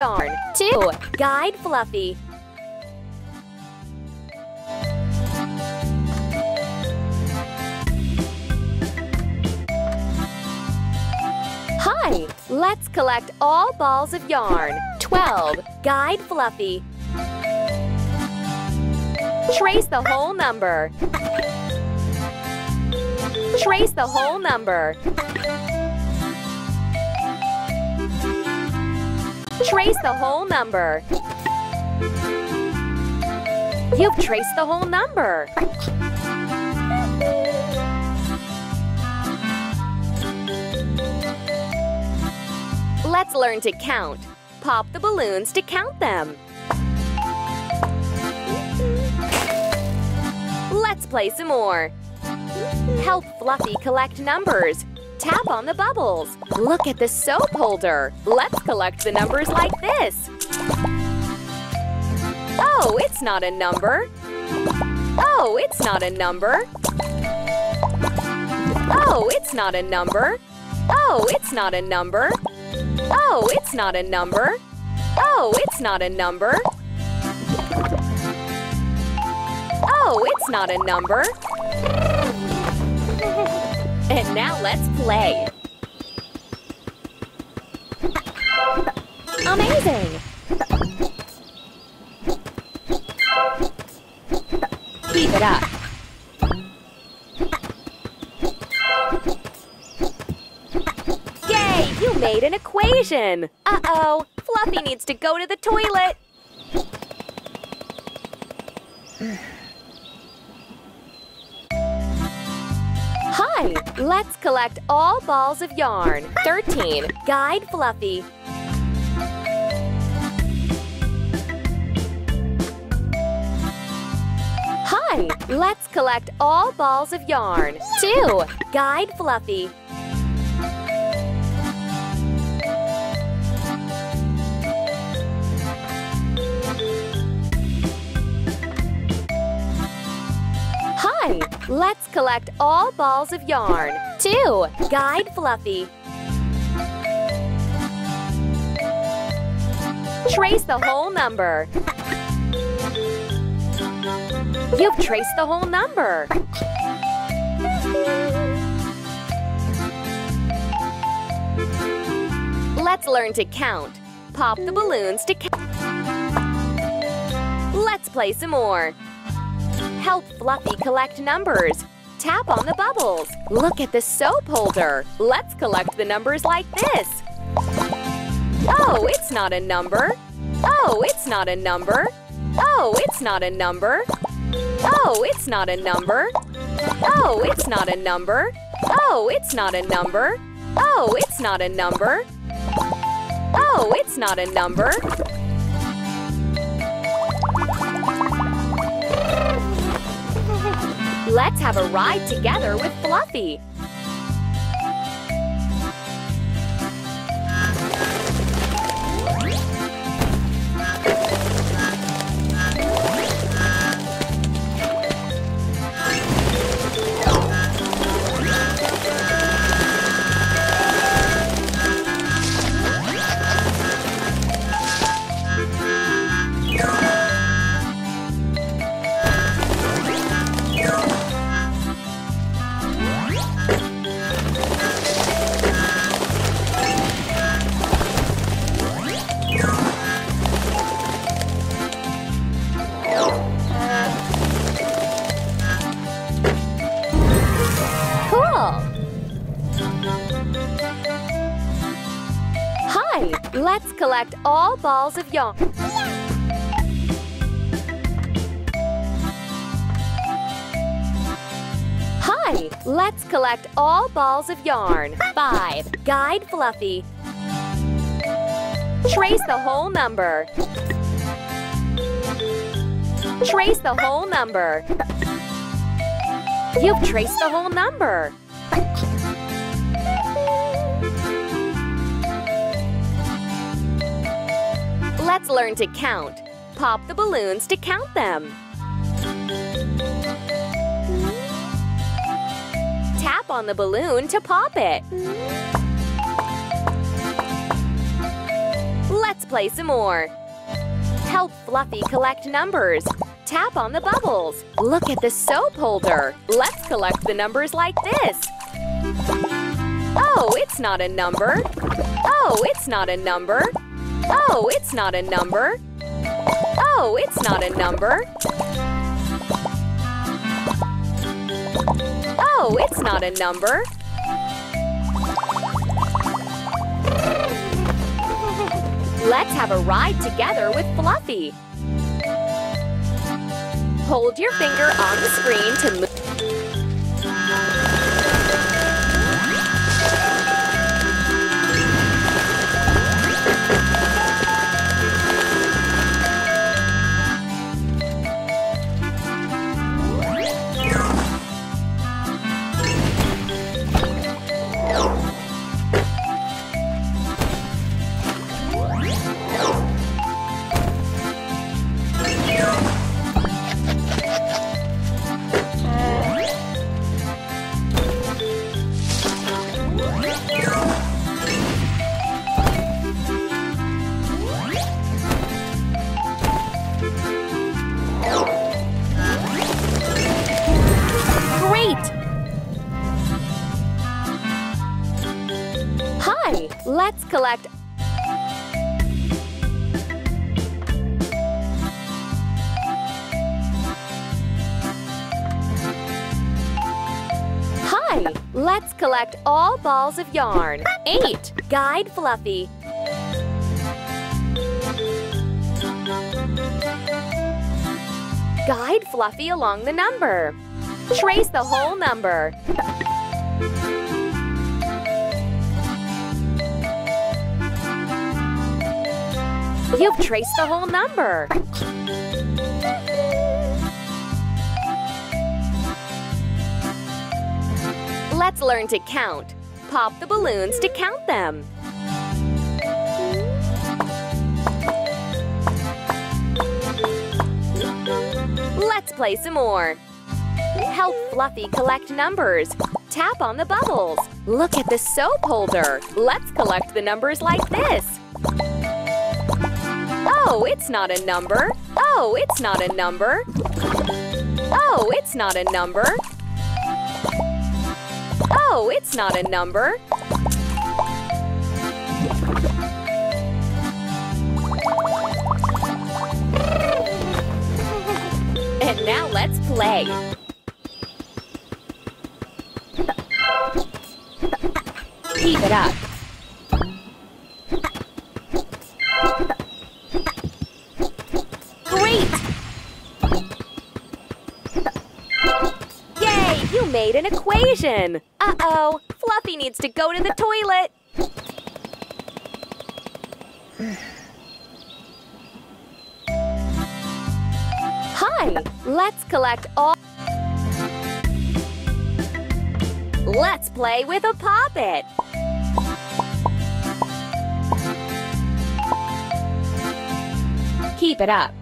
yarn. 2. Guide Fluffy. Hi! Let's collect all balls of yarn. 12. Guide Fluffy. Trace the whole number. Trace the whole number. Trace the whole number. You've traced the whole number. Let's learn to count. Pop the balloons to count them. Let's play some more. Help Fluffy collect numbers. Tap on the bubbles. Look at the soap holder. Let's collect the numbers like this. Oh, it's not a number. Oh, it's not a number. Oh, it's not a number. Oh, it's not a number. Oh, it's not a number. Oh, it's not a number. Oh, it's not a number. And now let's play. Amazing! Keep it up. Yay! You made an equation! Uh-oh! Fluffy needs to go to the toilet! Hi! Let's collect all balls of yarn. 13. Guide Fluffy. Hi! Let's collect all balls of yarn. 2. Guide Fluffy. Let's collect all balls of yarn. 2. Guide Fluffy. Trace the whole number. You've traced the whole number. Let's learn to count. Pop the balloons to count. Let's play some more. Help Fluffy collect numbers. Tap on the bubbles. Look at the soap holder. Let's collect the numbers like this. Oh, it's not a number. Oh, it's not a number. Oh, it's not a number. Oh, it's not a number. Oh, it's not a number. Oh, it's not a number. Oh, it's not a number. Oh, it's not a number. Let's have a ride together with Fluffy. Hi! Let's collect all balls of yarn. Hi! Let's collect all balls of yarn. 5. Guide Fluffy. Trace the whole number. Trace the whole number. You've traced the whole number. Let's learn to count. Pop the balloons to count them. Tap on the balloon to pop it. Let's play some more. Help Fluffy collect numbers. Tap on the bubbles. Look at the soap holder. Let's collect the numbers like this. Oh, it's not a number. Oh, it's not a number. Oh, it's not a number. Oh, it's not a number. Oh, it's not a number. Let's have a ride together with Fluffy. Hold your finger on the screen to move. Let's collect Hi, let's collect all balls of yarn. Eight. Guide Fluffy. Guide Fluffy along the number. Trace the whole number. You've traced the whole number. Let's learn to count. Pop the balloons to count them. Let's play some more. Help Fluffy collect numbers. Tap on the bubbles. Look at the soap holder. Let's collect the numbers like this. Oh, it's not a number. Oh, it's not a number. Oh, it's not a number. Oh, it's not a number. And now let's play. Made an equation! Uh-oh! Fluffy needs to go to the toilet! Hi! Let's collect all... Let's play with a poppet! Keep it up.